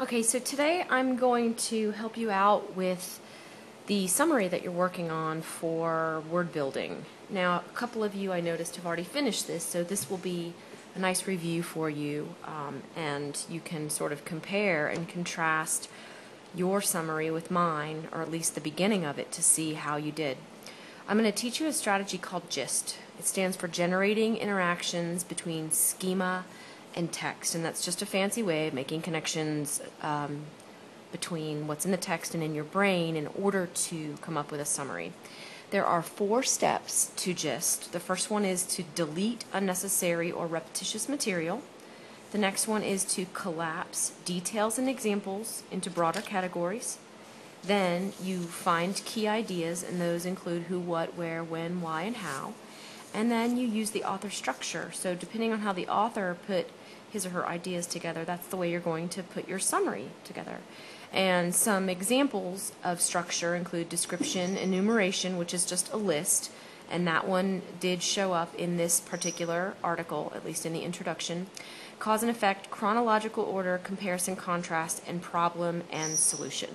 Okay, so today I'm going to help you out with the summary that you're working on for word building. Now, a couple of you I noticed have already finished this, so this will be a nice review for you, um, and you can sort of compare and contrast your summary with mine, or at least the beginning of it, to see how you did. I'm going to teach you a strategy called GIST. It stands for Generating Interactions Between Schema and Text, and that's just a fancy way of making connections um, between what's in the text and in your brain in order to come up with a summary. There are four steps to GIST. The first one is to delete unnecessary or repetitious material. The next one is to collapse details and examples into broader categories. Then you find key ideas, and those include who, what, where, when, why, and how. And then you use the author structure. So, depending on how the author put his or her ideas together, that's the way you're going to put your summary together. And some examples of structure include description, enumeration, which is just a list, and that one did show up in this particular article, at least in the introduction. Cause and effect, chronological order, comparison, contrast, and problem and solution.